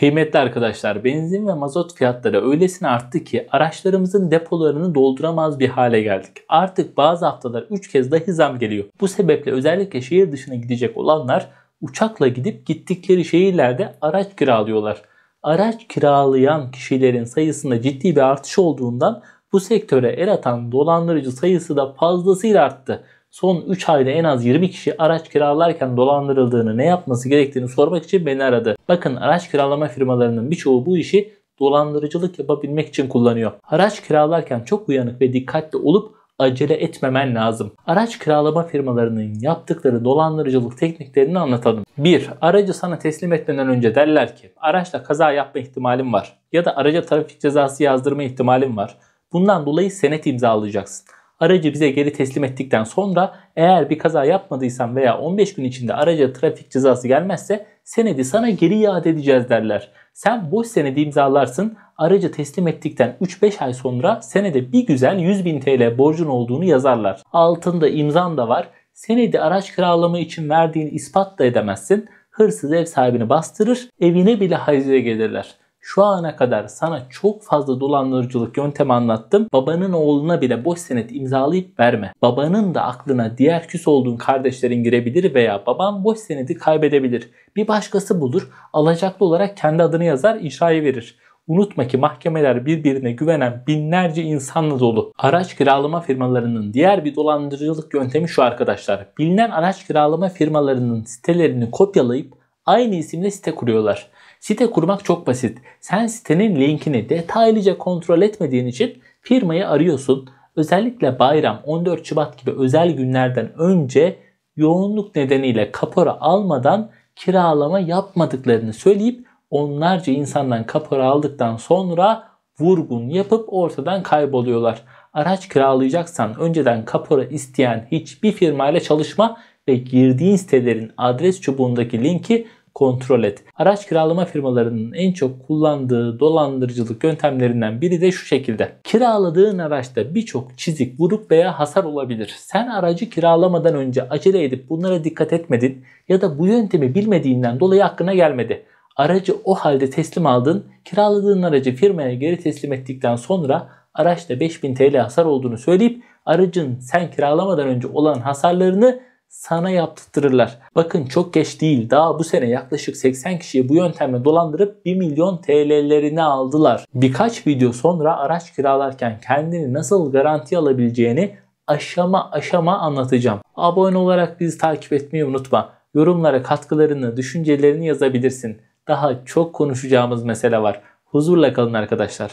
Kıymetli arkadaşlar benzin ve mazot fiyatları öylesine arttı ki araçlarımızın depolarını dolduramaz bir hale geldik. Artık bazı haftalar 3 kez dahi zam geliyor. Bu sebeple özellikle şehir dışına gidecek olanlar uçakla gidip gittikleri şehirlerde araç kiralıyorlar. Araç kiralayan kişilerin sayısında ciddi bir artış olduğundan bu sektöre el atan dolandırıcı sayısı da fazlasıyla arttı. Son 3 ayda en az 20 kişi araç kiralarken dolandırıldığını ne yapması gerektiğini sormak için beni aradı. Bakın araç kiralama firmalarının birçoğu bu işi dolandırıcılık yapabilmek için kullanıyor. Araç kiralarken çok uyanık ve dikkatli olup acele etmemen lazım. Araç kiralama firmalarının yaptıkları dolandırıcılık tekniklerini anlatalım. 1. Aracı sana teslim etmeden önce derler ki araçla kaza yapma ihtimalim var ya da araca trafik cezası yazdırma ihtimalim var. Bundan dolayı senet imzalayacaksın. Aracı bize geri teslim ettikten sonra eğer bir kaza yapmadıysan veya 15 gün içinde araca trafik cezası gelmezse senedi sana geri iade edeceğiz derler. Sen boş senedi imzalarsın. Aracı teslim ettikten 3-5 ay sonra senede bir güzel 100 bin TL borcun olduğunu yazarlar. Altında imzan da var. Senedi araç kiralama için verdiğini ispat da edemezsin. Hırsız ev sahibini bastırır, evine bile hacize gelirler. Şu ana kadar sana çok fazla dolandırıcılık yöntemi anlattım. Babanın oğluna bile boş senet imzalayıp verme. Babanın da aklına diğer küs olduğun kardeşlerin girebilir veya baban boş senedi kaybedebilir. Bir başkası bulur, alacaklı olarak kendi adını yazar, icraya verir. Unutma ki mahkemeler birbirine güvenen binlerce insanla dolu. Araç kiralama firmalarının diğer bir dolandırıcılık yöntemi şu arkadaşlar. Bilinen araç kiralama firmalarının sitelerini kopyalayıp aynı isimle site kuruyorlar. Site kurmak çok basit. Sen sitenin linkini detaylıca kontrol etmediğin için firmayı arıyorsun. Özellikle bayram 14 Şubat gibi özel günlerden önce yoğunluk nedeniyle kapora almadan kiralama yapmadıklarını söyleyip onlarca insandan kapora aldıktan sonra vurgun yapıp ortadan kayboluyorlar. Araç kiralayacaksan önceden kapora isteyen hiçbir firmayla çalışma ve girdiğin sitelerin adres çubuğundaki linki kontrol et. Araç kiralama firmalarının en çok kullandığı dolandırıcılık yöntemlerinden biri de şu şekilde. Kiraladığın araçta birçok çizik, vuruk veya hasar olabilir. Sen aracı kiralamadan önce acele edip bunlara dikkat etmedin ya da bu yöntemi bilmediğinden dolayı aklına gelmedi. Aracı o halde teslim aldın, kiraladığın aracı firmaya geri teslim ettikten sonra araçta 5000 TL hasar olduğunu söyleyip aracın sen kiralamadan önce olan hasarlarını sana yaptırırlar. Bakın çok geç değil. Daha bu sene yaklaşık 80 kişiyi bu yöntemle dolandırıp 1 milyon TL'lerini aldılar. Birkaç video sonra araç kiralarken kendini nasıl garanti alabileceğini aşama aşama anlatacağım. Abone olarak bizi takip etmeyi unutma. Yorumlara katkılarını, düşüncelerini yazabilirsin. Daha çok konuşacağımız mesele var. Huzurla kalın arkadaşlar.